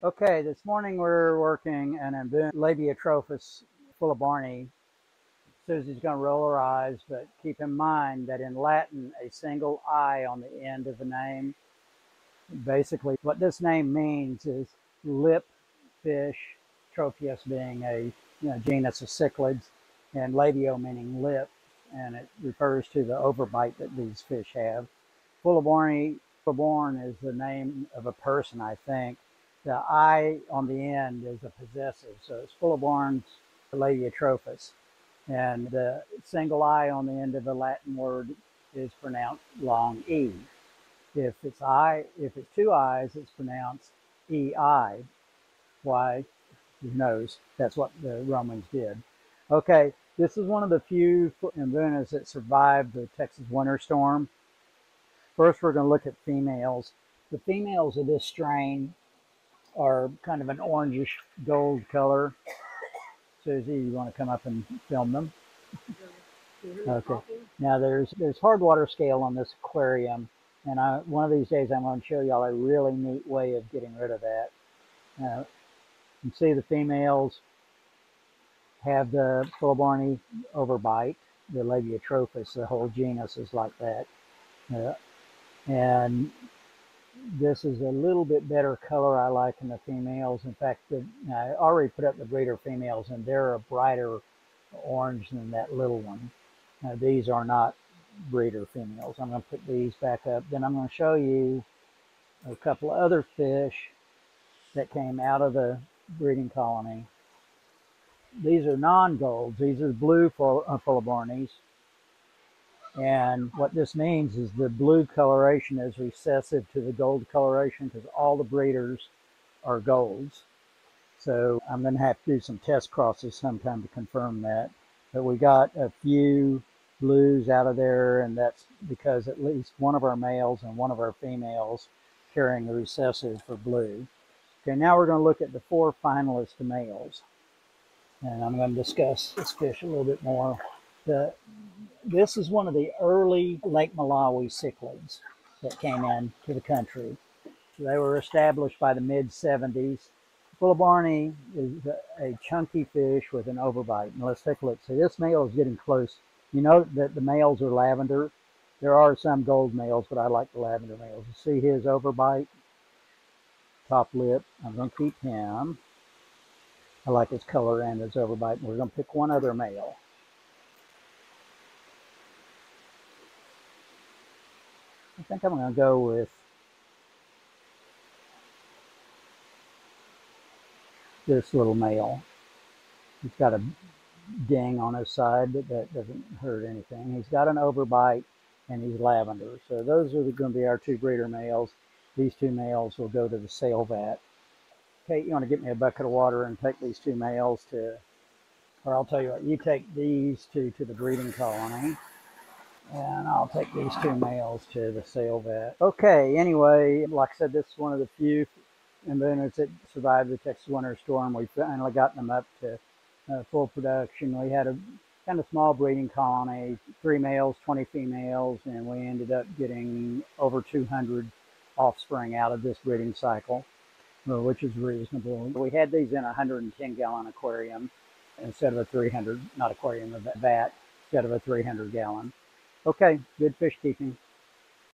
Okay, this morning we're working an Labeotropheus fuelleborni. Susie's going to roll her eyes, but keep in mind that in Latin, a single I on the end of the name. Basically, what this name means is lip fish, Tropheus being a you know, genus of cichlids, and labio meaning lip, and it refers to the overbite that these fish have. Fuelleborni, Fuelleborn is the name of a person, I think the I on the end is a possessive, so it's full of Fuelleborn's Labeotropheus. And the single I on the end of the Latin word is pronounced long E. If it's I, if it's two I's, it's pronounced EI. Why? Who knows? That's what the Romans did. Okay, this is one of the few mbunas that survived the Texas winter storm. First, we're going to look at females. The females of this strain are kind of an orangish gold color. Susie, you want to come up and film them? Okay. Now there's there's hard water scale on this aquarium, and I, one of these days I'm going to show y'all a really neat way of getting rid of that. Uh, you can see the females have the Fuelleborni overbite, the Labeotropheus, the whole genus is like that. Uh, and this is a little bit better color I like in the females. In fact, the, I already put up the breeder females and they're a brighter orange than that little one. Now, these are not breeder females. I'm going to put these back up. Then I'm going to show you a couple of other fish that came out of the breeding colony. These are non-golds. These are blue full, uh, Fuellebornis. And what this means is the blue coloration is recessive to the gold coloration because all the breeders are golds. So I'm going to have to do some test crosses sometime to confirm that. But we got a few blues out of there, and that's because at least one of our males and one of our females carrying the recessive for blue. Okay, now we're going to look at the four finalist males. And I'm going to discuss this fish a little bit more. The this is one of the early Lake Malawi cichlids that came into the country. They were established by the mid 70s. Fuelleborni is a, chunky fish with an overbite. And let's take a look. See, this male is getting close. You know that the males are lavender. There are some gold males, but I like the lavender males. You see his overbite, top lip. I'm going to keep him. I like his color and his overbite. We're going to pick one other male. Think I'm going to go with this little male. He's got a ding on his side, but that doesn't hurt anything. He's got an overbite and he's lavender. So those are going to be our two breeder males. These two males will go to the sale vat. Kate, you want to get me a bucket of water and take these two males to, or I'll tell you what, you take these two to the breeding colony. And I'll take these two males to the sale vet. Okay, anyway, like I said, this is one of the few mbunas that survived the Texas winter storm. We finally got them up to uh, full production. We had a kind of small breeding colony, three males, 20 females, and we ended up getting over 200 offspring out of this breeding cycle, which is reasonable. We had these in a 110 gallon aquarium instead of a 300, not aquarium, a vat, instead of a 300 gallon. Okay, good fish keeping.